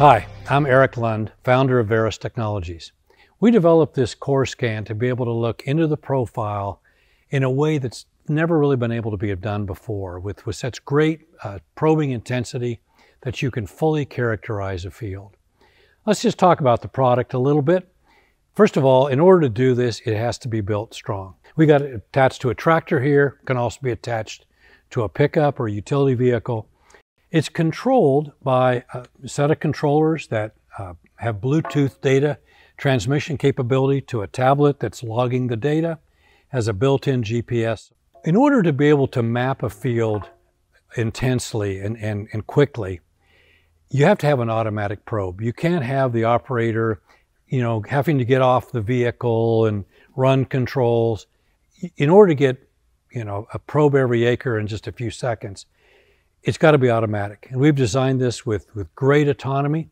Hi, I'm Eric Lund, founder of Veris Technologies. We developed this CoreScan to be able to look into the profile in a way that's never really been able to be done before with, with such great uh, probing intensity that you can fully characterize a field. Let's just talk about the product a little bit. First of all, in order to do this, it has to be built strong. We got it attached to a tractor here, can also be attached to a pickup or utility vehicle. It's controlled by a set of controllers that uh, have Bluetooth data transmission capability to a tablet that's logging the data, has a built-in GPS. In order to be able to map a field intensely and, and, and quickly, you have to have an automatic probe. You can't have the operator, you know, having to get off the vehicle and run controls. In order to get, you know, a probe every acre in just a few seconds, it's got to be automatic. And we've designed this with, with great autonomy.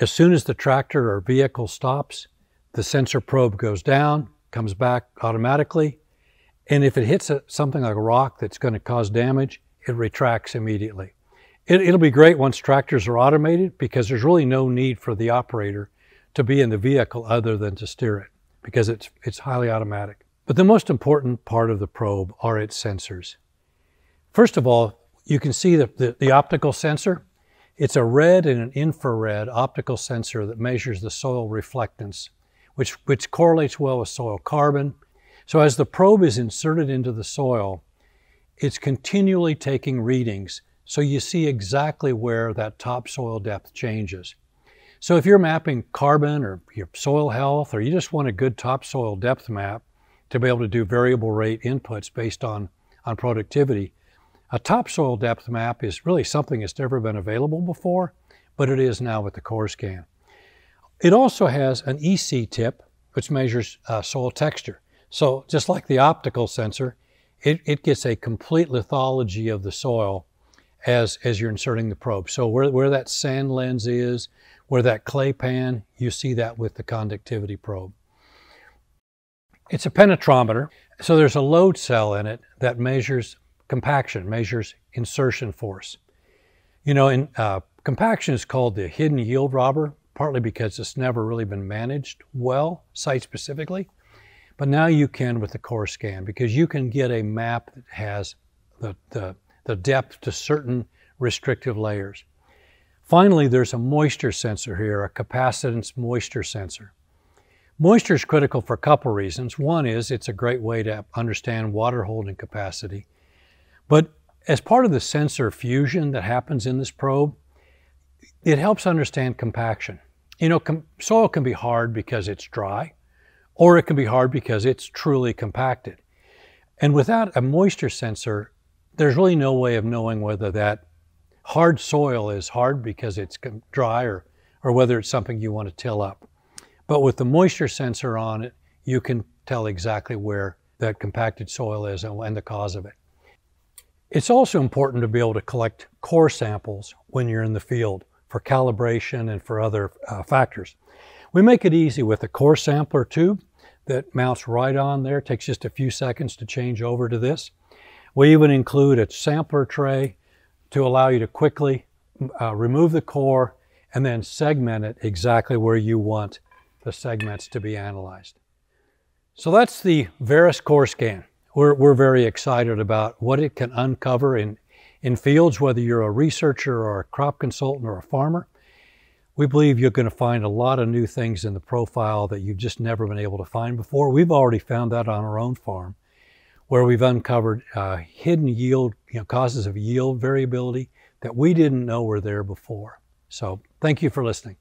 As soon as the tractor or vehicle stops, the sensor probe goes down, comes back automatically. And if it hits a, something like a rock that's going to cause damage, it retracts immediately. It, it'll be great once tractors are automated because there's really no need for the operator to be in the vehicle other than to steer it because it's, it's highly automatic. But the most important part of the probe are its sensors. First of all, you can see the, the, the optical sensor. It's a red and an infrared optical sensor that measures the soil reflectance, which, which correlates well with soil carbon. So as the probe is inserted into the soil, it's continually taking readings so you see exactly where that topsoil depth changes. So if you're mapping carbon or your soil health, or you just want a good topsoil depth map to be able to do variable rate inputs based on, on productivity, a topsoil depth map is really something that's never been available before, but it is now with the CoreScan. It also has an EC tip, which measures uh, soil texture. So just like the optical sensor, it, it gets a complete lithology of the soil as, as you're inserting the probe. So where, where that sand lens is, where that clay pan, you see that with the conductivity probe. It's a penetrometer, so there's a load cell in it that measures compaction, measures insertion force. You know, in, uh, compaction is called the hidden yield robber, partly because it's never really been managed well, site specifically. But now you can with the CoreScan because you can get a map that has the, the the depth to certain restrictive layers. Finally, there's a moisture sensor here, a capacitance moisture sensor. Moisture is critical for a couple reasons. One is it's a great way to understand water holding capacity. But as part of the sensor fusion that happens in this probe, it helps understand compaction. You know, com soil can be hard because it's dry, or it can be hard because it's truly compacted. And without a moisture sensor, there's really no way of knowing whether that hard soil is hard because it's dry or, or whether it's something you want to till up. But with the moisture sensor on it, you can tell exactly where that compacted soil is and, and the cause of it. It's also important to be able to collect core samples when you're in the field for calibration and for other uh, factors. We make it easy with a core sampler tube that mounts right on there. It takes just a few seconds to change over to this. We even include a sampler tray to allow you to quickly uh, remove the core and then segment it exactly where you want the segments to be analyzed. So that's the Veris CoreScan. We're, we're very excited about what it can uncover in, in fields, whether you're a researcher or a crop consultant or a farmer. We believe you're going to find a lot of new things in the profile that you've just never been able to find before. We've already found that on our own farm where we've uncovered uh, hidden yield, you know, causes of yield variability that we didn't know were there before. So thank you for listening.